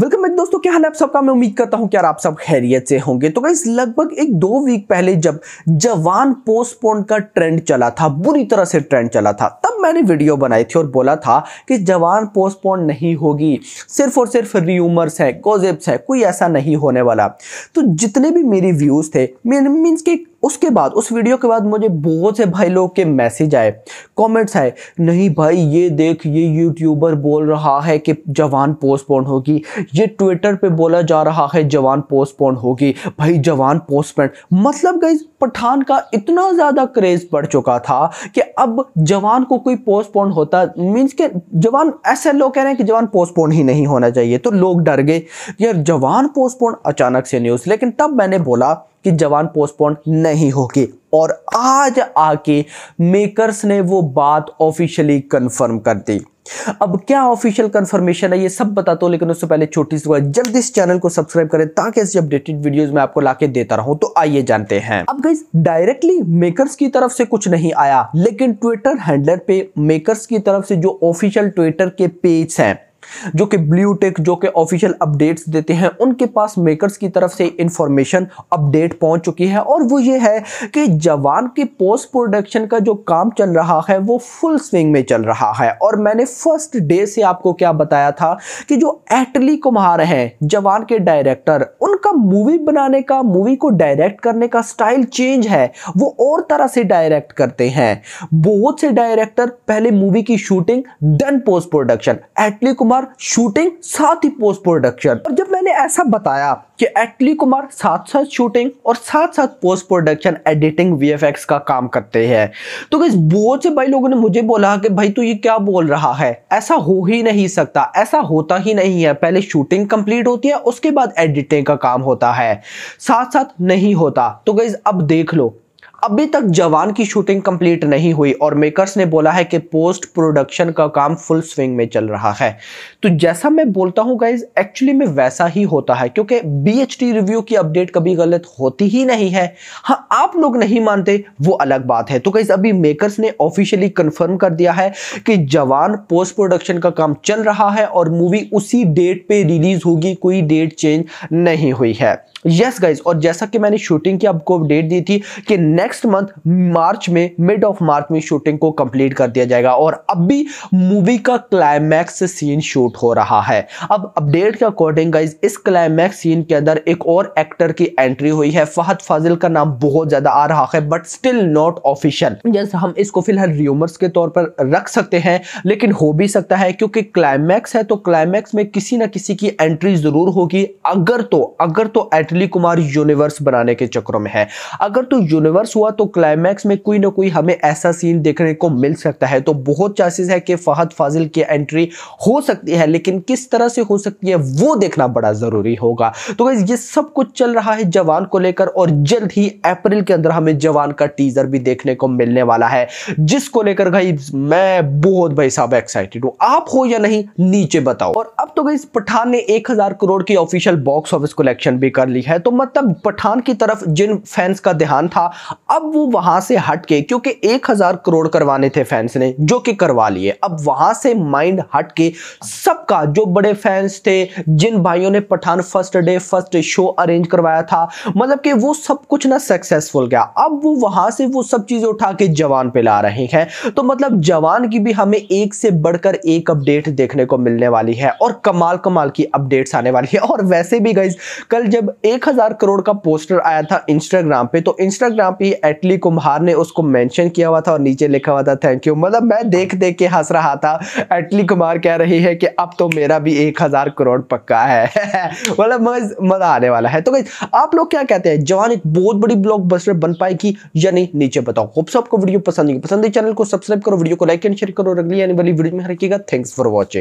Welcome back दोस्तों, क्या हाल है आप सबका? मैं उम्मीद करता हूँ कि आप सब खैरियत से होंगे। तो गाइस लगभग एक दो वीक पहले जब जवान पोस्टपोन का ट्रेंड चला था, बुरी तरह से ट्रेंड चला था, तब मैंने वीडियो बनाई थी और बोला था कि जवान पोस्टपोन नहीं होगी। सिर्फ़ और सिर्फ़ र्यूमर्स है गोजिप्स है, कोई ऐसा नहीं होने वाला। तो जितने भी मेरी व्यूज़ थे मीन्स के उसके बाद, उस वीडियो के बाद मुझे बहुत से भाई लोग के मैसेज आए कमेंट्स आए, नहीं भाई, ये देख, ये यूट्यूबर बोल रहा है कि जवान पोस्टपोन होगी, ये ट्विटर पे बोला जा रहा है जवान पोस्टपोन होगी, भाई जवान पोस्टपोन मतलब गई पठान का इतना ज़्यादा क्रेज बढ़ चुका था कि अब जवान को कोई पोस्टपोन होता मीन्स के जवान ऐसे लोग कह रहे हैं कि जवान पोस्टपोन ही नहीं होना चाहिए तो लोग डर गए, यार जवान पोस्टपोन अचानक से न्यूज़ लेकिन तब मैंने बोला कि जवान पोस्टपोन नहीं होगी। और आज आके मेकर्स ने वो बात ऑफिशियली कंफर्म कर दी। अब क्या ऑफिशियल कंफर्मेशन है, ये सब बताता हूँ लेकिन उससे पहले छोटी सी बात, जल्दी इस चैनल को सब्सक्राइब करें ताकि ऐसी अपडेटेड वीडियोस में आपको लाके देता रहूँ। तो आइए जानते हैं। अब गाइस डायरेक्टली मेकर्स की तरफ़ से कुछ नहीं आया, लेकिन ट्विटर हैंडलर पे मेकर्स की तरफ़ से जो ऑफिशियल ट्विटर के पेज हैं जो कि ब्लू टेक जो कि ऑफिशियल अपडेट्स देते हैं, उनके पास मेकर्स की तरफ़ से इंफॉर्मेशन अपडेट पहुँच चुकी है और वो ये है कि जवान के पोस्ट प्रोडक्शन का जो काम चल रहा है, वो फुल स्विंग में चल रहा है। और मैंने फ़र्स्ट डे से आपको क्या बताया था कि जो एटली कुमार हैं, जवान के डायरेक्टर उनका मूवी बनाने का मूवी को डायरेक्ट करने का स्टाइल चेंज है। वो और तरह से डायरेक्ट करते हैं। बहुत से डायरेक्टर पहले मूवी की shooting done post production Atlee Kumar Kumar shooting साथ ही पोस्ट प्रोडक्शन और जब मैंने ऐसा बताया कि एटली कुमार साथ साथ शूटिंग और साथ साथ पोस्ट प्रोडक्शन एडिटिंग वीएफएक्स का काम करते हैं तो किस बहुत से भाई लोगों ने मुझे बोला कि भाई तू ये क्या बोल रहा है? ऐसा हो ही नहीं सकता, ऐसा होता ही नहीं है। पहले शूटिंग कंप्लीट होती है, उसके बाद एडिटिंग का काम होता है। साथ साथ नहीं होता। तो गई अब देख लो अभी तक जवान की शूटिंग कंप्लीट नहीं हुई और मेकर्स ने बोला है कि पोस्ट प्रोडक्शन का काम फुल स्विंग में चल रहा है। तो जैसा मैं बोलता हूँ गाइज़ एक्चुअली में वैसा ही होता है, क्योंकि बीएचटी रिव्यू की अपडेट कभी गलत होती ही नहीं है। हाँ आप लोग नहीं मानते, वो अलग बात है। तो गाइज़ अभी मेकर्स ने ऑफिशियली कंफर्म कर दिया है कि जवान पोस्ट प्रोडक्शन का काम चल रहा है और मूवी उसी डेट पे रिलीज़ होगी, कोई डेट चेंज नहीं हुई है। यस yes गाइज़ और जैसा कि मैंने शूटिंग की आपको अपडेट दी थी कि नेक्स्ट मंथ मार्च में मिड ऑफ़ मार्च में शूटिंग को कंप्लीट कर दिया जाएगा और अब भी मूवी का क्लाइमैक्स सीन शूट हो रहा है। अब अपडेट के अकॉर्डिंग गाइज़ इस क्लाइमैक्स सीन के अंदर एक और एक्टर की एंट्री हुई है। फहद फाजिल का नाम बहुत ज़्यादा आ रहा है बट स्टिल नॉट ऑफिशियल जैसे हम इसको फ़िलहाल र्यूमर्स के तौर पर रख सकते हैं, लेकिन हो भी सकता है, क्योंकि क्लाइमैक्स है तो क्लाइमैक्स में किसी ना किसी की एंट्री ज़रूर होगी, अगर तो अगर तो अटली कुमार यूनिवर्स बनाने के चक्रों में है। अगर तो यूनिवर्स हुआ तो क्लाइमैक्स में कोई ना कोई हमें ऐसा सीन देखने को मिल सकता है। तो बहुत चांसेस है कि फहद फाजिल की एंट्री हो सकती है, लेकिन किस तरह से हो सकती है, वो देखना बड़ा ज़रूरी होगा। तो ये सब कुछ चल रहा है जवान को लेकर और जल्द ही अप्रैल के अंदर हमें जवान का टीजर भी देखने को मिलने वाला है, जिसको लेकर भाई मैं बहुत भाई साहब एक्साइटेड हूँ। आप हो या नहीं, नीचे बताओ। और अब तो गई पठान ने एक हज़ार करोड़ की ऑफिशियल बॉक्स ऑफ़िस कलेक्शन भी कर ली है। तो मतलब पठान की तरफ़ जिन फैंस का ध्यान था अब वो वहाँ से हट के, क्योंकि एक हज़ार करोड़ करवाने थे फैंस ने, जो कि करवा लिए। अब वहाँ से माइंड हट के सबका, जो बड़े फैंस थे, जिन भाइयों ने Pathaan first day first show arrange करवाया था मतलब कि वो सब कुछ ना सक्सेसफुल गया। अब वो वहाँ से वो सब चीज़ें उठा के जवान पे ला रहे हैं। तो मतलब जवान की भी हमें एक से बढ़कर एक अपडेट देखने को मिलने वाली है, और कमाल कमाल की अपडेट्स आने वाली है। और वैसे भी गई कल जब एक हज़ार करोड़ का पोस्टर आया था इंस्टाग्राम पे तो इंस्टाग्राम पे एटली कुम्हार ने उसको मेंशन किया हुआ था और नीचे लिखा हुआ था थैंक यू मतलब मैं देख देख के हंस रहा था। एटली कुमार कह रही है कि अब तो मेरा भी एक हज़ार करोड़ पक्का है। मतलब मज़ा आने वाला है। तो आप लोग क्या कहते हैं? जवान एक बहुत बड़ी ब्लॉक बन पाएगी या नहीं, नीचे बताओ। होप आपको वीडियो पसंद पसंद चैनल को सब्सक्राइब करो, वीडियो को लाइक एंड शेयर करो। अगली आने वाली वीडियो में हर थैंक्स फॉर वॉचिंग